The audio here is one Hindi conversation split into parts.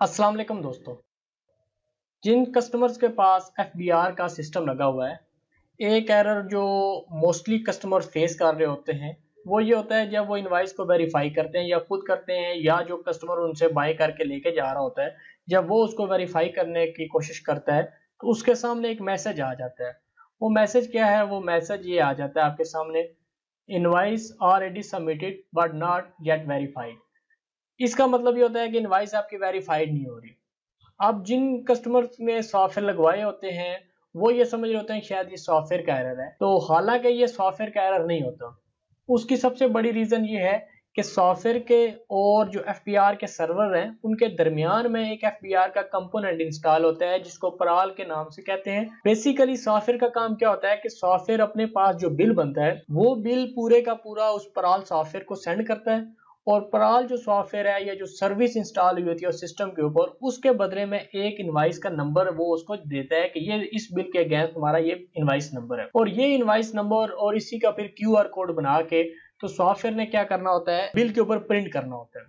अस्सलाम वालेकुम दोस्तों। जिन कस्टमर्स के पास एफबीआर का सिस्टम लगा हुआ है, एक एरर जो मोस्टली कस्टमर फेस कर रहे होते हैं, वो ये होता है जब वो इनवाइस को वेरीफाई करते हैं या खुद करते हैं या जो कस्टमर उनसे बाय करके लेके जा रहा होता है, जब वो उसको वेरीफाई करने की कोशिश करता है तो उसके सामने एक मैसेज आ जाता है। वो मैसेज क्या है? वो मैसेज ये आ जाता है आपके सामने invoice already submitted but not get verified इसका मतलब ये होता है कि इनवाइस आपकी वेरीफाइड नहीं हो रही। अब जिन कस्टमर्स ने सॉफ्टवेयर लगवाए होते हैं, वो ये समझ रहे होते हैं शायद ये सॉफ्टवेयर का एरर है। तो हालाँकि ये सॉफ्टवेयर का एरर नहीं होता। उसकी सबसे बड़ी रीजन ये है कि सॉफ्टवेयर के और जो एफपीआर के सर्वर हैं, उनके दरमियान में एक एफपीआर का कंपोनेंट इंस्टॉल होता है, जिसको पराल के नाम से कहते हैं। बेसिकली सॉफ्टवेयर का काम क्या होता है कि सॉफ्टवेयर अपने पास जो बिल बनता है, वो बिल पूरे का पूरा उस पराल सॉफ्टवेयर को सेंड करता है और पराल जो सॉफ्टवेयर है या जो सर्विस इंस्टॉल हुई होती है सिस्टम के ऊपर, उसके बदले में एक इनवाइस का नंबर वो उसको देता है कि ये इस बिल के अगेंस्ट हमारा ये इनवाइस नंबर है। और ये इनवाइस नंबर और इसी का फिर क्यूआर कोड बना के तो सॉफ्टवेयर ने क्या करना होता है? बिल के ऊपर प्रिंट करना होता है।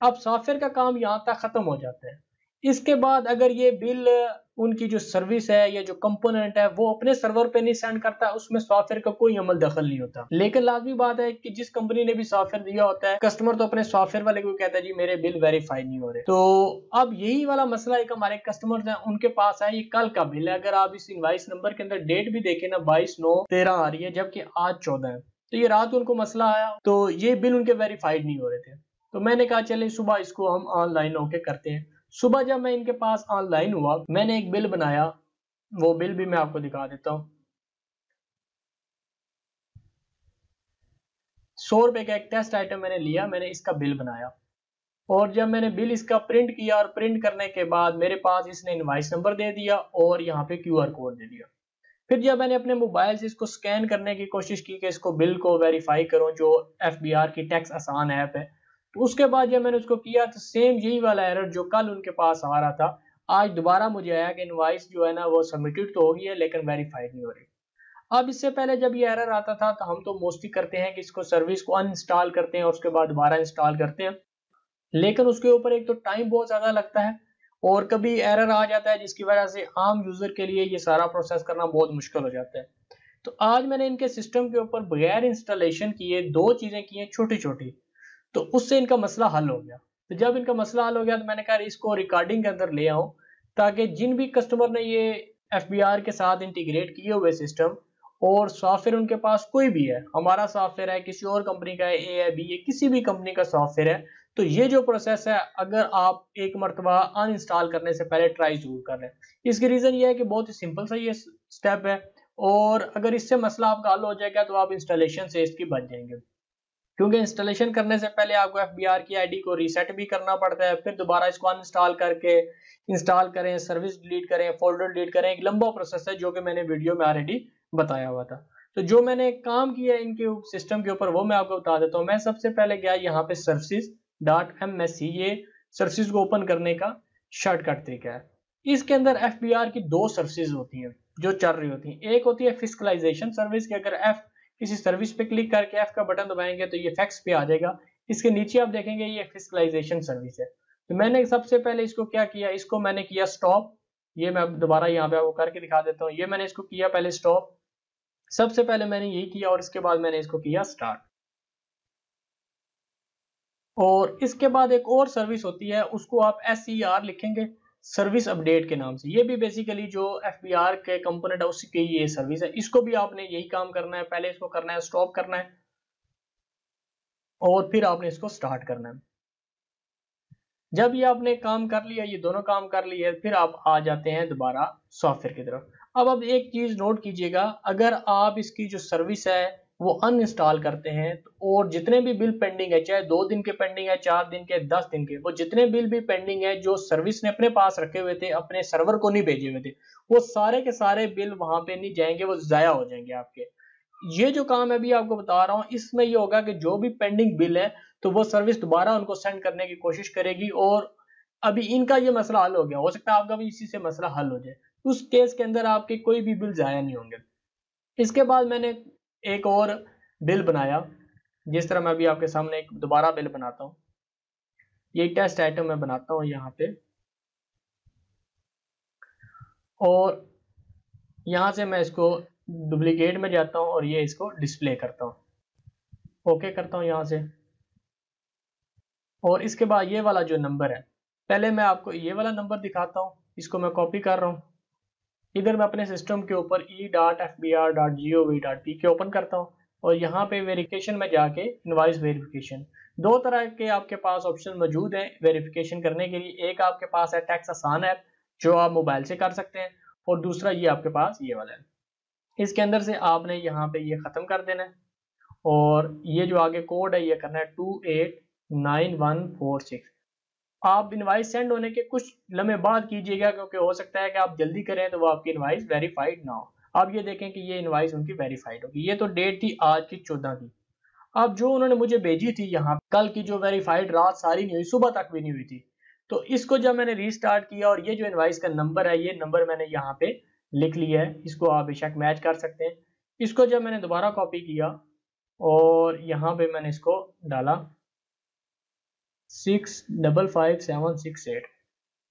अब सॉफ्टवेयर का काम यहाँ तक खत्म हो जाता है। इसके बाद अगर ये बिल, उनकी जो सर्विस है, या जो कंपोनेंट है, वो अपने सर्वर पे नहीं सेंड करता, उसमें सॉफ्टवेयर का कोई अमल दखल नहीं होता। लेकिन लाजमी बात है कि जिस कंपनी ने भी सॉफ्टवेयर दिया होता है, कस्टमर तो अपने सॉफ्टवेयर वाले को कहता है, जी, मेरे बिल वेरीफाई नहीं हो रहे। तो अब यही वाला मसला एक हमारे कस्टमर है, उनके पास है, ये कल का बिल है। अगर आप इस इन्वाइस नंबर के अंदर डेट भी देखे ना, बाईस नौ तेरह आ रही है, जबकि आज चौदह है तो ये रात उनको मसला आया तो ये बिल उनके वेरीफाइड नहीं हो रहे थे। तो मैंने कहा चले सुबह इसको हम ऑनलाइन होके करते हैं। सुबह जब मैं इनके पास ऑनलाइन हुआ, मैंने एक बिल बनाया। वो बिल भी मैं आपको दिखा देता हूँ। सौ रुपए का एक टेस्ट आइटम मैंने लिया, मैंने इसका बिल बनाया। और जब मैंने बिल इसका प्रिंट किया और प्रिंट करने के बाद मेरे पास इसने इनवाइस नंबर दे दिया और यहाँ पे क्यूआर कोड दे दिया। फिर जब मैंने अपने मोबाइल से इसको स्कैन करने की कोशिश की कि इसको बिल को वेरीफाई करूँ, जो एफबीआर की टैक्स आसान ऐप है तो उसके बाद जब मैंने उसको किया तो सेम यही वाला एरर जो कल उनके पास आ रहा था, आज दोबारा मुझे आया कि इनवाइस जो है ना वो सबमिटेड तो हो गई है, लेकिन वेरीफाइड नहीं हो रही। अब इससे पहले जब ये एरर आता था तो हम तो मोस्टली करते हैं कि इसको सर्विस को अनइंस्टॉल करते हैं और उसके बाद दोबारा इंस्टॉल करते हैं। लेकिन उसके ऊपर एक तो टाइम बहुत ज़्यादा लगता है और कभी एरर आ जाता है, जिसकी वजह से आम यूज़र के लिए ये सारा प्रोसेस करना बहुत मुश्किल हो जाता है। तो आज मैंने इनके सिस्टम के ऊपर बगैर इंस्टॉलेशन किए दो चीज़ें की हैं छोटी छोटी तो उससे इनका मसला हल हो गया। तो जब इनका मसला हल हो गया तो मैंने कहा इसको रिकॉर्डिंग के अंदर ले आऊँ ताकि जिन भी कस्टमर ने ये एफबीआर के साथ इंटीग्रेट किए हुए सिस्टम और सॉफ्टवेयर उनके पास कोई भी है, हमारा सॉफ्टवेयर है, किसी और कंपनी का है ए है बी है, किसी भी कंपनी का सॉफ्टवेयर है तो ये जो प्रोसेस है, अगर आप एक मरतबा अनइंस्टॉल करने से पहले ट्राई ज़रूर कर लें इसकी रीज़न ये है कि बहुत ही सिंपल सा ये स्टेप है और अगर इससे मसला आपका हल हो जाएगा तो आप इंस्टॉलेशन से इसकी बच जाएँगे। क्योंकि इंस्टॉलेशन करने से पहले आपको एफबीआर की आईडी को रीसेट भी करना पड़ता है, फिर दोबारा इसको अनइंस्टॉल करके इंस्टॉल करें सर्विस डिलीट करें फोल्डर डिलीट करें, एक लंबा प्रोसेस है जो कि मैंने वीडियो में ऑलरेडी बताया हुआ था। तो जो मैंने काम किया इनके सिस्टम के ऊपर, वो मैं आपको बता देता हूँ। मैं सबसे पहले गया यहाँ पे service dot M S C ये सर्विस को ओपन करने का शॉर्टकट तरीका है। इसके अंदर एफबीआर की दो सर्विस होती हैं, जो चल रही होती हैं। एक होती है फिजिकलाइजेशन सर्विस की, अगर एफ़ किसी सर्विस पे क्लिक करके एफ़ का बटन दबाएँगे तो ये फैक्स पे आ जाएगा। इसके नीचे आप देखेंगे ये फिजिकलाइजेशन सर्विस है। तो मैंने सबसे पहले इसको क्या किया? इसको मैंने किया स्टॉप ये मैं दोबारा यहाँ पे आपको करके दिखा देता हूँ। ये मैंने इसको किया पहले स्टॉप सबसे पहले मैंने यही किया और इसके बाद मैंने इसको किया स्टार्ट और इसके बाद एक और सर्विस होती है, उसको आप एससीआर लिखेंगे। सर्विस अपडेट के नाम से। ये भी बेसिकली जो एफ़ बी आर के कंपोनेंट है, उसकी ये सर्विस है। इसको भी आपने यही काम करना है। पहले इसको करना है स्टॉप करना है। और फिर आपने इसको स्टार्ट करना है। जब ये आपने काम कर लिया, ये दोनों काम कर लिए, फिर आप आ जाते हैं दोबारा सॉफ्टवेयर की तरफ़। अब अब एक चीज़ नोट कीजिएगा। अगर आप इसकी जो सर्विस है वो अनइंस्टॉल करते हैं और जितने भी बिल पेंडिंग है, चाहे दो दिन के पेंडिंग है, चार दिन के, दस दिन के, वो जितने बिल भी पेंडिंग है, जो सर्विस ने अपने पास रखे हुए थे, अपने सर्वर को नहीं भेजे हुए थे, वो सारे के सारे बिल वहाँ पे नहीं जाएँगे, वो जाया हो जाएँगे आपके। ये जो काम है अभी आपको बता रहा हूँ, इसमें ये होगा कि जो भी पेंडिंग बिल है तो वो सर्विस दोबारा उनको सेंड करने की कोशिश करेगी, और अभी इनका ये मसला हल हो गया। हो सकता है आपका भी इसी से मसला हल हो जाए। उस केस के अंदर आपके कोई भी बिल जाया नहीं होंगे। इसके बाद मैंने एक और बिल बनाया, जिस तरह मैं अभी आपके सामने एक दोबारा बिल बनाता हूँ। ये टेस्ट आइटम मैं बनाता हूँ यहाँ पे। और यहाँ से मैं इसको डुप्लीकेट में जाता हूँ और ये इसको डिस्प्ले करता हूँ। ओके करता हूँ यहाँ से। और इसके बाद ये वाला जो नंबर है, पहले मैं आपको ये वाला नंबर दिखाता हूँ, इसको मैं कॉपी कर रहा हूँ। इधर मैं अपने सिस्टम के ऊपर E dot F B R dot G O V dot P K open करता हूँ और यहाँ पे वेरिफिकेशन में जाके इनवाइस वेरिफिकेशन दो तरह के आपके पास ऑप्शन मौजूद हैं वेरिफिकेशन करने के लिए। एक आपके पास है टैक्स आसान ऐप जो आप मोबाइल से कर सकते हैं, और दूसरा ये आपके पास ये वाला है इसके अंदर से आपने यहाँ पे ये ख़त्म कर देना है। और ये जो आगे कोड है, ये करना है two eight nine one four six आप इनवाइस सेंड होने के कुछ लम्हे बाद कीजिएगा, क्योंकि हो सकता है कि आप जल्दी करें तो वो आपकी इनवाइस वेरीफाइड ना हो। अब ये देखें कि ये इनवाइस उनकी वेरीफाइड होगी। ये तो डेट थी आज की चौदह की। अब जो उन्होंने मुझे भेजी थी यहाँ, कल की जो वेरीफाइड रात सारी नहीं हुई, सुबह तक भी नहीं हुई थी। तो इसको जब मैंने रीस्टार्ट किया और ये जो इनवाइस का नंबर है, ये नंबर मैंने यहाँ पे लिख लिया है। इसको आप बेशक मैच कर सकते हैं। इसको जब मैंने दोबारा कॉपी किया और यहाँ पे मैंने इसको डाला। Six double five seven six eight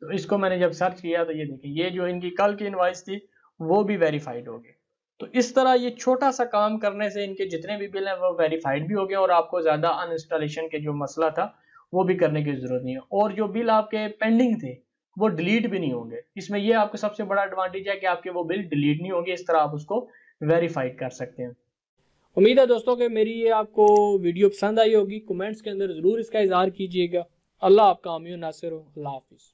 तो इसको मैंने जब सर्च किया तो ये देखिए ये जो इनकी कल की इन्वाइस थी, वो भी वेरीफाइड हो गए तो इस तरह ये छोटा सा काम करने से इनके जितने भी बिल हैं, वो वेरीफाइड भी हो गए और आपको ज़्यादा अनइंस्टॉलेशन के जो मसला था, वो भी करने की ज़रूरत नहीं है। और जो बिल आपके पेंडिंग थे, वो डिलीट भी नहीं होंगे। इसमें ये आपको सबसे बड़ा एडवांटेज है कि आपके वो बिल डिलीट नहीं होंगे, इस तरह आप उसको वेरीफाइड कर सकते हैं। उम्मीद है दोस्तों कि मेरी ये आपको वीडियो पसंद आई होगी। कमेंट्स के अंदर ज़रूर इसका इजहार कीजिएगा। अल्लाह आपका आमिर नासिर हो। अल्लाह हाफिज़।